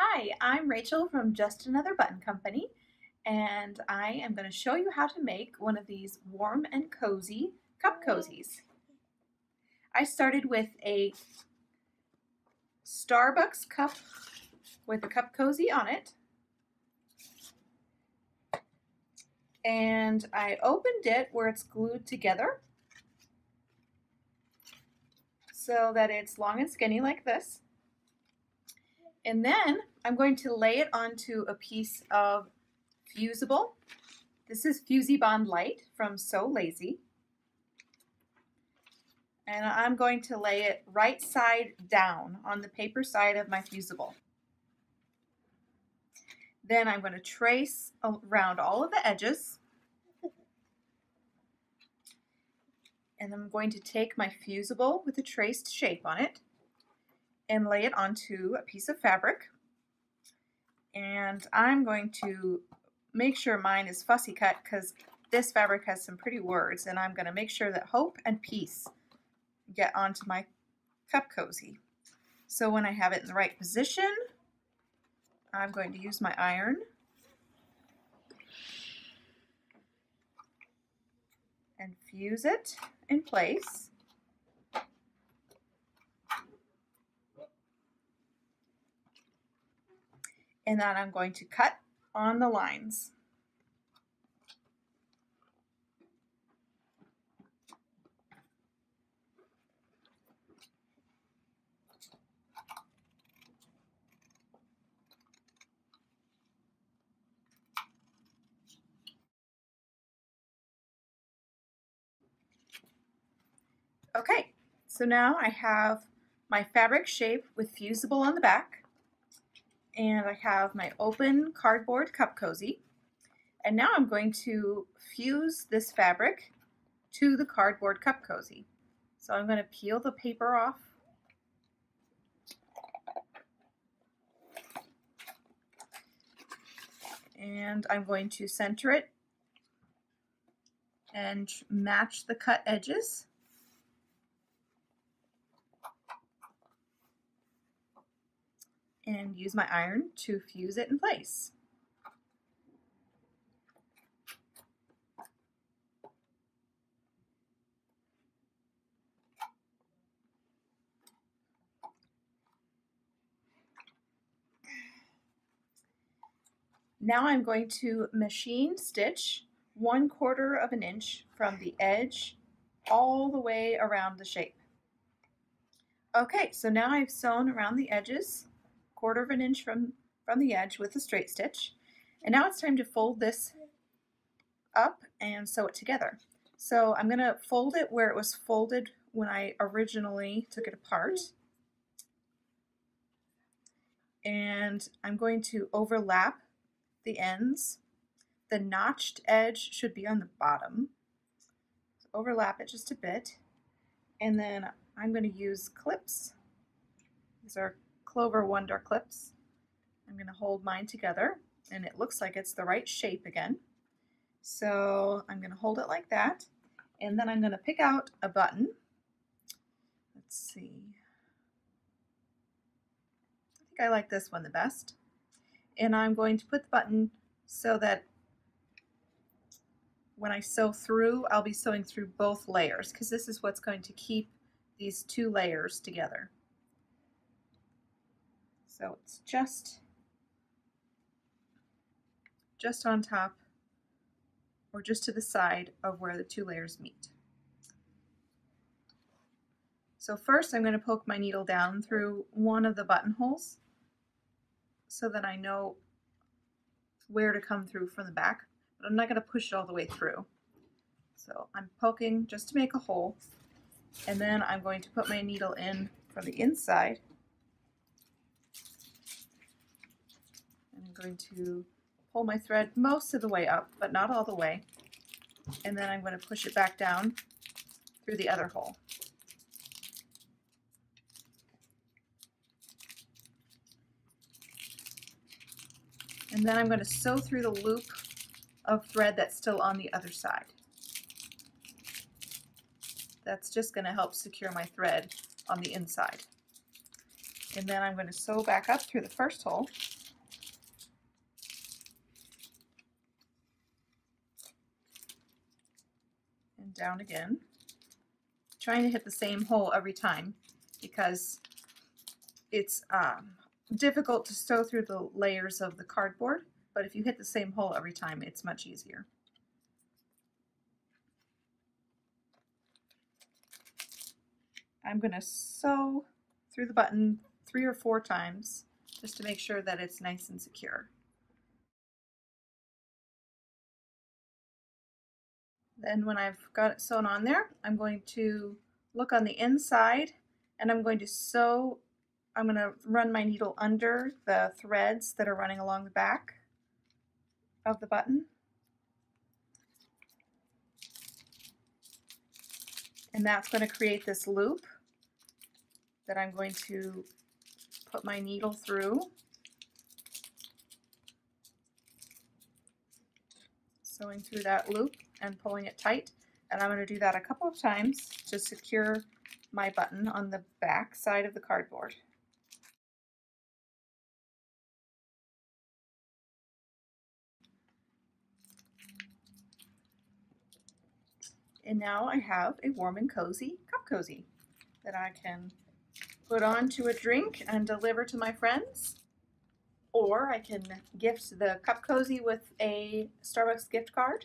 Hi, I'm Rachel from Just Another Button Company and I am going to show you how to make one of these warm and cozy cup cozies. I started with a Starbucks cup with a cup cozy on it and I opened it where it's glued together so that it's long and skinny like this. And then I'm going to lay it onto a piece of fusible. This is Fusibond Light from So Lazy. And I'm going to lay it right side down on the paper side of my fusible. Then I'm going to trace around all of the edges. And I'm going to take my fusible with a traced shape on it and lay it onto a piece of fabric. And I'm going to make sure mine is fussy cut because this fabric has some pretty words and I'm going to make sure that hope and peace get onto my cup cozy. So when I have it in the right position, I'm going to use my iron and fuse it in place. And then I'm going to cut on the lines. Okay, so now I have my fabric shape with fusible on the back and I have my open cardboard cup cozy. And now I'm going to fuse this fabric to the cardboard cup cozy. So I'm going to peel the paper off. And I'm going to center it and match the cut edges. And use my iron to fuse it in place. Now I'm going to machine stitch one quarter of an inch from the edge all the way around the shape. Okay, so now I've sewn around the edges quarter of an inch from, from the edge with a straight stitch. And now it's time to fold this up and sew it together. So I'm going to fold it where it was folded when I originally took it apart. And I'm going to overlap the ends. The notched edge should be on the bottom. So overlap it just a bit. And then I'm going to use clips. These are Clover Wonder clips. I'm going to hold mine together and it looks like it's the right shape again. So I'm going to hold it like that and then I'm going to pick out a button. Let's see. I think I like this one the best. And I'm going to put the button so that when I sew through, I'll be sewing through both layers because this is what's going to keep these two layers together. So it's just, just on top or just to the side of where the two layers meet. So first I'm going to poke my needle down through one of the buttonholes so that I know where to come through from the back, but I'm not going to push it all the way through. So I'm poking just to make a hole, and then I'm going to put my needle in from the inside going to pull my thread most of the way up, but not all the way. And then I'm going to push it back down through the other hole. And then I'm going to sew through the loop of thread that's still on the other side. That's just going to help secure my thread on the inside. And then I'm going to sew back up through the first hole. Down again. Trying to hit the same hole every time because it's um, difficult to sew through the layers of the cardboard, but if you hit the same hole every time, it's much easier. I'm going to sew through the button three or four times just to make sure that it's nice and secure. Then when I've got it sewn on there, I'm going to look on the inside and I'm going to sew, I'm going to run my needle under the threads that are running along the back of the button. And that's going to create this loop that I'm going to put my needle through. Sewing through that loop and pulling it tight. And I'm going to do that a couple of times to secure my button on the back side of the cardboard. And now I have a warm and cozy cup cozy that I can put onto a drink and deliver to my friends. Or I can gift the cup cozy with a Starbucks gift card.